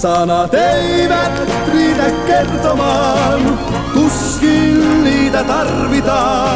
sanat eivät riitä kertomaan, tuskin niitä tarvitaan.